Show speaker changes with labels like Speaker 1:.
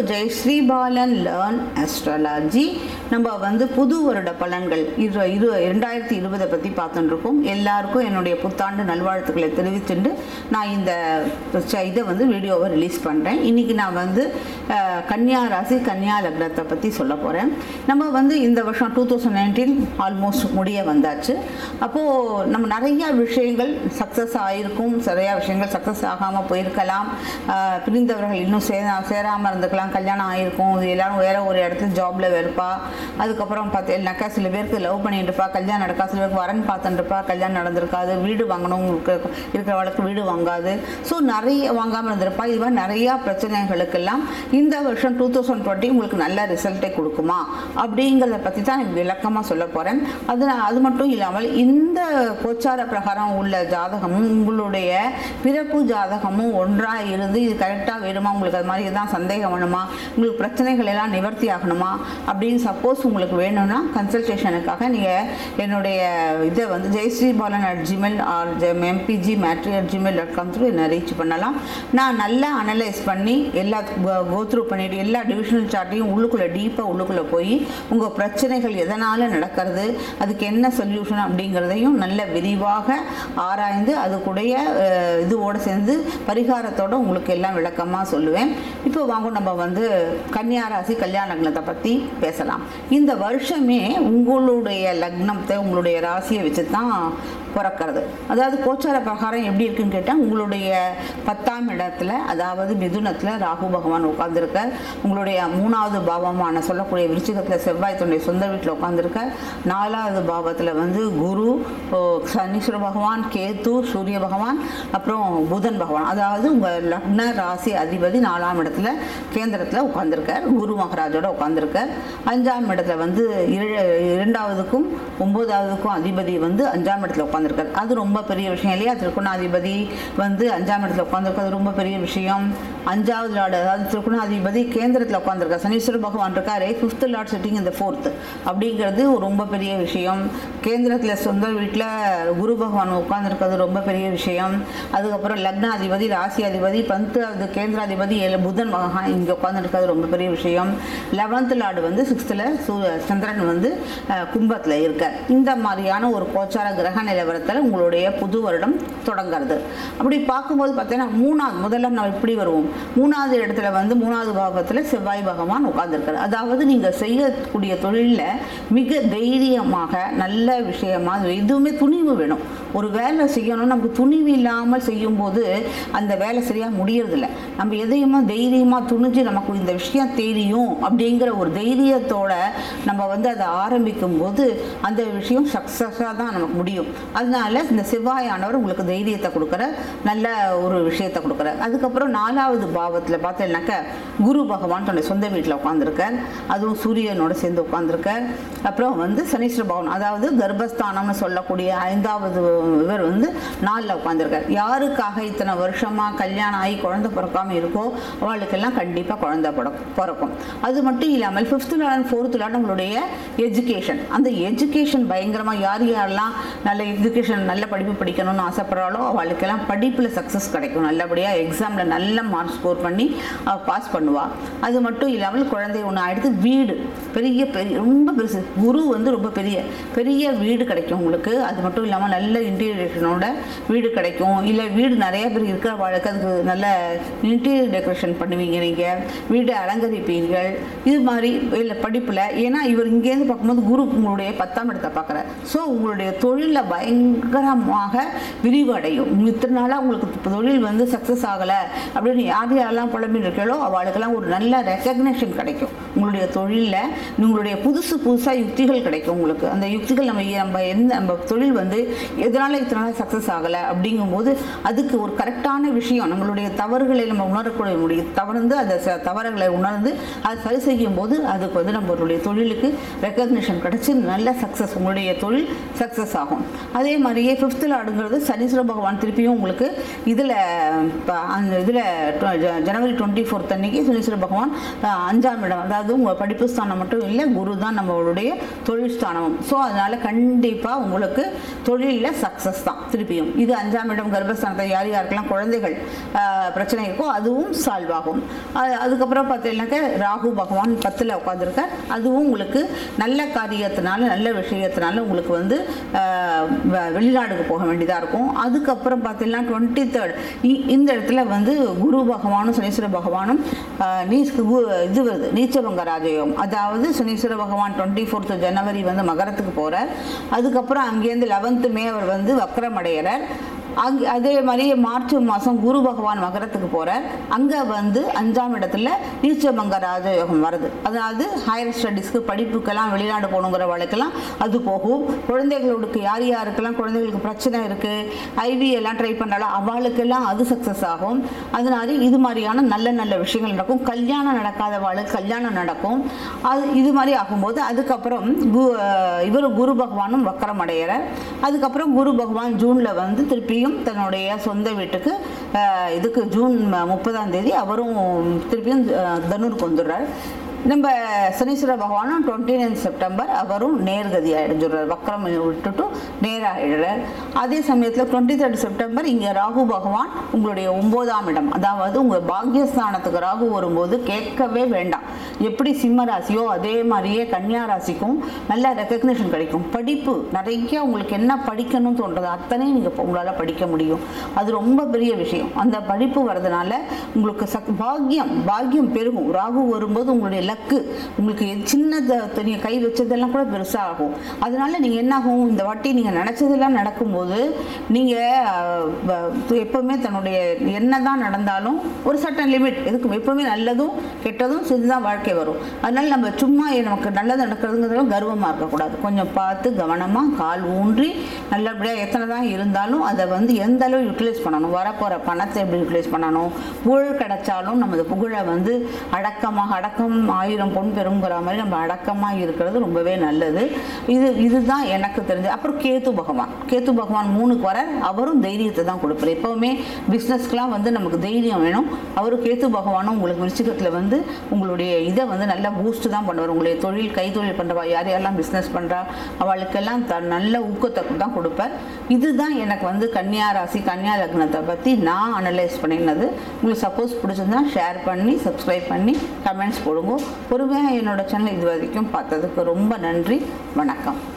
Speaker 1: So, Jai Balan learn astrology. நம்ம வந்து புது வருட பலன்கள். இரு இரு ரெண்டாயிரத்தி இருபதை பற்றி பார்த்துட்டு இருக்கோம் எல்லாருக்கும் என்னுடைய புத்தாண்டு நல்வாழ்த்துக்களை தெரிவிச்சுட்டு நான் இந்த இதை வந்து வீடியோவை ரிலீஸ் பண்ணுறேன் இன்றைக்கி நான் வந்து கன்னியா ராசி கன்னியா லக்னத்தை பற்றி சொல்ல போகிறேன் நம்ம வந்து இந்த வருஷம் டூ தௌசண்ட் நைன்டீன் ஆல்மோஸ்ட் முடிய வந்தாச்சு. அப்போது நம்ம நிறையா விஷயங்கள் சக்ஸஸ் ஆகிருக்கும் நிறையா விஷயங்கள் சக்ஸஸ் ஆகாமல் போயிருக்கலாம். பிரிந்தவர்கள் இன்னும் சேரா சேராமல் இருந்துக்கலாம். கல்யாணம் ஆகிருக்கும் எல்லாரும் வேறு ஒரு இடத்துல ஜாப்பில் வெறுப்பா. அதுக்கப்புறம் பார்த்தீங்கன்னாக்கா சில பேருக்கு லவ் பண்ணிட்டு இருப்பா கல்யாணம் நடக்கா சில பேருக்கு வரன் பார்த்துட்டுருப்பா கல்யாணம் நடந்திருக்காது வீடு வாங்கணும் இருக்கிற இருக்கிறவளுக்கு வீடு வாங்காது. ஸோ நிறைய வாங்காமல் இருந்திருப்பா. இது மாதிரி நிறையா பிரச்சனைகளுக்கெல்லாம் இந்த வருஷம் டூ தௌசண்ட் டுவெண்ட்டி உங்களுக்கு நல்ல ரிசல்ட்டை கொடுக்குமா? அப்படிங்கிறத பற்றி தான் விளக்கமாக சொல்ல போகிறேன் அது அது மட்டும் இல்லாமல் இந்த கோச்சார பிரகாரம் உள்ள ஜாதகமும் உங்களுடைய பிறப்பு ஜாதகமும் ஒன்றாக இருந்து இது கரெக்டாக வேணுமா? உங்களுக்கு அது மாதிரி தான் சந்தேகம் வேணுமா? உங்களுக்கு பிரச்சனைகள் எல்லாம் நிவர்த்தி ஆகணுமா? அப்படின்னு சப்போஸ் சப்போஸ் உங்களுக்கு வேணும்னா கன்சல்டேஷனுக்காக நீங்கள் என்னுடைய இதை வந்து Jayashree Balan at Gmail or MBG மேட்ரி at Gmail dot com என்னை ரீச் பண்ணலாம். நான் நல்லா அனலைஸ் பண்ணி எல்லா கோத்ரூ பண்ணிவிட்டு எல்லா டிவிஷனல் சார்ட்டையும் உள்ளுக்குள்ளே டீப்பாக உள்ளுக்குள்ளே போய் உங்கள் பிரச்சனைகள் எதனால் நடக்கிறது அதுக்கு என்ன சொல்யூஷன் அப்படிங்கிறதையும் நல்ல விரிவாக ஆராய்ந்து அதுக்குடைய அஹ், சேர்ந்து பரிகாரத்தோட உங்களுக்கு எல்லாம் விளக்கமாக சொல்லுவேன். இப்போ வாங்க நம்ம வந்து கன்னியாராசி கல்யாண லக்னத்தை பற்றி பேசலாம். இந்த வருஷமே உங்களுடைய லக்னத்தை உங்களுடைய ராசியை வச்சு தான் பிறக்கிறது. அதாவது கோச்சார பிரகாரம் எப்படி இருக்குன்னு கேட்டால் உங்களுடைய பத்தாம் இடத்துல அதாவது மிதுனத்தில் ராகு பகவான் உட்கார்ந்துருக்க உங்களுடைய மூணாவது பாவமான சொல்லக்கூடிய விருச்சிகத்தில் செவ்வாய் தன்னுடைய சொந்த வீட்டில் உட்காந்துருக்க நாலாவது பாவத்தில் வந்து குரு சனீஸ்வர பகவான் கேத்து சூரிய பகவான் அப்புறம் புதன் பகவான். அதாவது உங்கள் லக்ன ராசி அதிபதி நாலாம் இடத்துல கேந்திரத்தில் உட்காந்துருக்கார் குரு மகாராஜோட உட்காந்துருக்கார் அஞ்சாம் இடத்துல வந்து இரு- இரண்டாவதுக்கும் ஒம்போதாவதுக்கும் அதிபதி வந்து அஞ்சாம் இடத்துல உட்காந்து உட்காந்துருக்கார் அது ரொம்ப பெரிய விஷயம் இல்லையா? திருக்குணாதிபதி வந்து அஞ்சாம் இடத்துல உட்காந்துருக்கிறது ரொம்ப பெரிய விஷயம். அஞ்சாவது லார்டு அதாவது திருக்குணாதிபதி கேந்திரத்தில் உட்காந்துருக்கார் சனீஸ்வர பகவான் இருக்காரு. ஃபிஃப்த் லார்ட் சிட்டிங் இந்த ஃபோர்த் அப்படிங்கிறது ஒரு ரொம்ப பெரிய விஷயம். கேந்திரத்தில் சொந்த வீட்டில் குரு பகவான் உட்காந்துருக்கிறது ரொம்ப பெரிய விஷயம். அதுக்கப்புறம் லக்னாதிபதி ராசி அதிபதி பந்தாவது கேந்திராதிபதி ஏழு புதன் மகன் இங்கே உட்காந்துருக்கிறது ரொம்ப பெரிய விஷயம். லெவன்த் லார்டு வந்து சிக்ஸ்த்தில் சூ சந்திரன் வந்து கும்பத்தில் இருக்கார். இந்த மாதிரியான ஒரு கோச்சார கிரக நிலவரத்தில் உங்களுடைய புது வருடம் தொடங்குறது. அப்படி பார்க்கும்போது பார்த்தீங்கன்னா மூணாவது முதல்ல நம்ம இப்படி வருவோம். மூணாவது இடத்துல வந்து மூணாவது பாகத்தில் செவ்வாய் பகவான் உட்கார்ந்திருக்காரு. அதாவது நீங்கள் செய்யக்கூடிய தொழிலில் மிக தைரியமாக நல்ல விஷயமா எதுவுமே துணிவு வேணும். ஒரு வேலை செய்யணும் நமக்கு துணிவு இல்லாமல் செய்யும்போது அந்த வேலை சரியாக முடியறதில்ல. நம்ம எதையுமே தைரியமாக துணிஞ்சு நமக்கு இந்த விஷயம் தெரியும் அப்படிங்கிற ஒரு தைரியத்தோட நம்ம வந்து அதை ஆரம்பிக்கும் போது அந்த விஷயம் சக்ஸஸாக தான் நமக்கு முடியும். அதனால இந்த செவ்வாயானவர் உங்களுக்கு தைரியத்தை கொடுக்குற நல்ல ஒரு விஷயத்தை கொடுக்குற. அதுக்கப்புறம் நாலாவது பாவத்தில் பார்த்தீங்கன்னாக்க குரு பகவான் தன்னுடைய சொந்த வீட்டில் உட்காந்துருக்கார் அதுவும் சூரியனோட சேர்ந்து உட்காந்துருக்கார் அப்புறம் வந்து சனீஸ்வர பவன் அதாவது கர்ப்பஸ்தானம்னு சொல்லக்கூடிய ஐந்தாவது இவர் வந்து நாளில் உட்காந்துருக்கார் யாருக்காக இத்தனை வருஷமாக கல்யாணம் ஆகி குழந்தை பிறக்காமல் இருக்கோ அவளுக்கெல்லாம் கண்டிப்பாக குழந்தை பிறக்கும் பிறக்கும். அது மட்டும் இல்லாமல் ஃபிஃப்த்து லாட் ஃபோர்த் லாட் நம்மளுடைய எஜுகேஷன் அந்த எஜுகேஷன் பயங்கரமாக யார் யாரெல்லாம் நல்ல எஜுகேஷன் நல்ல படிப்பு படிக்கணும்னு ஆசைப்படுறாளோ அவளுக்கெல்லாம் படிப்பில் சக்ஸஸ் கிடைக்கும். நல்லபடியாக எக்ஸாமில் நல்ல மார்க் ஸ்கோர் பண்ணி அவள் பாஸ் பண்ணுவாள் அது மட்டும் இல்லாமல் குழந்தை ஒன்று அடுத்து வீடு. பெரிய பெரிய ரொம்ப பெருசு. குரு வந்து ரொம்ப பெரிய பெரிய வீடு கிடைக்கும் உங்களுக்கு. அது மட்டும் இல்லாமல் நல்ல இன்டீரியேஷனோட வீடு கிடைக்கும். இல்லை வீடு நிறைய பேர் இருக்கிற வாழ்க்கை அதுக்கு நல்ல இன்டீரியர் டெக்கரேஷன் பண்ணுவீங்க நீங்கள் வீடு அலங்கரிப்பீர்கள். இது மாதிரி இல்லை படிப்பில். ஏன்னா இவர் இங்கேருந்து பார்க்கும்போது குரு உங்களுடைய பத்தாம் இடத்தை பார்க்குறார். ஸோ உங்களுடைய தொழிலில் பயங்கரமாக விரிவடையும். இத்தனை நாளாக உங்களுக்கு தொழில் வந்து சக்ஸஸ் ஆகலை அப்படின்னு யார் யாரெல்லாம் புலம்பின்னு இருக்கீங்களோ அவளுக்கெல்லாம் ஒரு நல்ல ரெக்கக்னேஷன் கிடைக்கும். உங்களுடைய தொழிலில் உங்களுடைய புதுசு புதுசாக யுக்திகள் கிடைக்கும் உங்களுக்கு. அந்த யுக்திகள் நம்ம நம்ம எந்த நம்ம தொழில் வந்து எதனால் இத்தனால சக்ஸஸ் ஆகலை அப்படிங்கும்போது அதுக்கு ஒரு கரெக்டான விஷயம். நம்மளுடைய தவறுகளை நம்ம உணரக்கூடிய முடியும் தவறுந்து அந்த ச- தவறுகளை உணர்ந்து அதை சரி செய்யும் போது அதுக்கு வந்து நம்மளுடைய தொழிலுக்கு ரெக்கக்னேஷன் கிடச்சி நல்ல சக்ஸஸ் உங்களுடைய தொழில் சக்ஸஸ் ஆகும். அதே மாதிரியே ஃபிஃப்த்தில் அடுங்கிறது சனீஸ்வர பகவான் திருப்பியும் உங்களுக்கு இதில் அந்த இதில் ஜனவரி டுவெண்ட்டி ஃபோர்த் அன்னைக்கு சுனீஸ்வர பகவான் அஞ்சாம் இடம் அதாவது உங்கள் படிப்பு ஸ்தானம் மட்டும் இல்லை குரு தான் நம்மளுடைய தொழில் ஸ்தானமும். ஸோ அதனால் கண்டிப்பாக உங்களுக்கு தொழிலில் சக்ஸஸ் தான் திருப்பியும். இது அஞ்சாம் இடம் கர்ப்பஸ்தானத்தை யார் யாருக்கெல்லாம் குழந்தைகள் பிரச்சனை இருக்கோ அதுவும் சால்வ் ஆகும். அது- அதுக்கப்புறம் பார்த்தீங்கன்னாக்கா ராகு பகவான் பத்தில் உட்காந்துருக்கார் அதுவும் உங்களுக்கு நல்ல காரியத்தினால நல்ல விஷயத்தினால உங்களுக்கு வந்து வெளிநாடுக்கு போக வேண்டியதாக இருக்கும். அதுக்கப்புறம் பார்த்தீங்கன்னா டுவெண்ட்டி தேர்ட் இந்த இடத்துல வந்து குரு பகவானும் சனீஸ்வர பகவானும் அஹ், நீ- இது வருது நீச்சவங்க ராஜயோகம். அதாவது சனீஸ்வர பகவான் டுவெண்ட்டி ஃபோர்த் ஜனவரி வந்து மகரத்துக்கு போகிறார் அதுக்கப்புறம் அங்கேருந்து லெவன்த்து மே அவர் வந்து வக்ரம் அடைகிறார் அங்கே அதே மாதிரி மார்ச் மாதம் குரு பகவான் மகரத்துக்கு போகிறார் அங்கே வந்து அஞ்சாம் இடத்துல நீச்சமங்க ராஜயோகம் வருது. அதாவது ஹையர் ஸ்டடீஸ்க்கு படிப்புக்கெல்லாம் வெளிநாடு போகணுங்கிற வழக்கெல்லாம் அது போகும். குழந்தைகளுக்கு யார் யாருக்கெல்லாம் குழந்தைகளுக்கு பிரச்சனை இருக்குது ஐவி எல்லாம் ட்ரை பண்ணாலும் அவளுக்கெல்லாம் அது சக்ஸஸ் ஆகும். அதனால இது மாதிரியான நல்ல நல்ல விஷயங்கள் நடக்கும். கல்யாணம் நடக்காத நடக்காதவாளுக்கு கல்யாணம் நடக்கும். அது இது மாதிரி ஆகும்போது அதுக்கப்புறம் கு இவர் குரு பகவானும் வக்கரம் அடையிறார் அதுக்கப்புறம் குரு பகவான் ஜூனில் வந்து திருப்பி திருப்பியும் தன்னுடைய சொந்த வீட்டுக்கு இதுக்கு ஜூன் முப்பதாம் தேதி அவரும் திருப்பியும் அஹ், தனுருக்கு வந்துடுறார். நம்ம சனீஸ்வர பகவானும் டுவெண்ட்டி நைன் செப்டம்பர் அவரும் நேர்கதி அடைஞ்சிடுறார் வக்கரம் விட்டுட்டு நேராகிடுறார் அதே சமயத்தில் டுவெண்ட்டி தேர்ட் செப்டம்பர் இங்கே ராகு பகவான் உங்களுடைய ஒம்போதாம் இடம். அதாவது உங்கள் பாக்யஸ்தானத்துக்கு ராகு வரும்போது கேட்கவே வேண்டாம். எப்படி சிம்ம ராசியோ அதே மாதிரியே கன்னியா ராசிக்கும் நல்ல ரெக்கக்னேஷன் கிடைக்கும். படிப்பு நிறைய உங்களுக்கு என்ன படிக்கணும்னு தோன்றது அத்தனையும் நீங்கள் உங்களால் படிக்க முடியும். அது ரொம்ப பெரிய விஷயம். அந்த படிப்பு வர்றதுனால உங்களுக்கு சக் பாக்கியம் பாக்கியம் பெருகும். ராகு வரும்போது உங்களுடைய லக்கு உங்களுக்கு சின்னதை துணியை நீங்கள் கை வச்சதெல்லாம் கூட பெருசாக ஆகும் அதனால நீங்கள் என்ன ஆகும் இந்த வாட்டி நீங்கள் நினச்சதெல்லாம் நடக்கும்போது நீங்கள் எப்போவுமே தன்னுடைய என்ன தான் நடந்தாலும் ஒரு சட்டன் லிமிட் எதுக்கு? எப்போவுமே நல்லதும் கெட்டதும் சேர்ந்து தான் வாழ்க்கை வரும். அதனால நம்ம சும்மா நமக்கு நல்லது நடக்கிறதுங்கிறதுல கர்வமாக இருக்கக்கூடாது. கொஞ்சம் பார்த்து கவனமாக கால் ஊன்றி நல்லபடியாக எத்தனை தான் இருந்தாலும் அதை வந்து எந்த அளவு யூட்டிலைஸ் பண்ணணும்? வரப்போகிற பணத்தை எப்படி யூட்டிலைஸ் பண்ணணும்? புகழ் கிடைச்சாலும் நமது புகழை வந்து அடக்கமாக அடக்கம் ஆயிரம் பொன் பெறுங்கிற மாதிரி நம்ம அடக்கமாக இருக்கிறது ரொம்பவே நல்லது. இது இதுதான் எனக்கு தெரிஞ்சது அப்புறம் கேத்து பகவான். கேத்து பகவான் மூணுக்கு வர அவரும் தைரியத்தை தான் கொடுப்பார். எப்போவுமே பிஸ்னஸ்க்கெலாம் வந்து நமக்கு தைரியம் வேணும். அவரும் கேத்து பகவானும் உங்களுக்கு விருச்சிகத்தில் வந்து உங்களுடைய இதை வந்து நல்லா பூஸ்ட் தான் பண்ணுவார். உங்களுடைய தொழில் கைத்தொழில் பண்ணுறவா யார் யாரெல்லாம் பிஸ்னஸ் பண்ணுறா அவளுக்கெல்லாம் த நல்ல ஊக்கத்தை தான் கொடுப்பார். இதுதான் எனக்கு வந்து கன்னியா ராசி கன்னியா லக்னத்தை பற்றி நான் அனலைஸ் பண்ணினது. உங்களுக்கு சப்போஸ் பிடிச்சிருந்தா ஷேர் பண்ணி சப்ஸ்கிரைப் பண்ணி கமெண்ட்ஸ் போடுங்க. பொறுமையாக என்னோட சேனல் இது வரைக்கும் பார்த்ததுக்கு ரொம்ப நன்றி. வணக்கம்.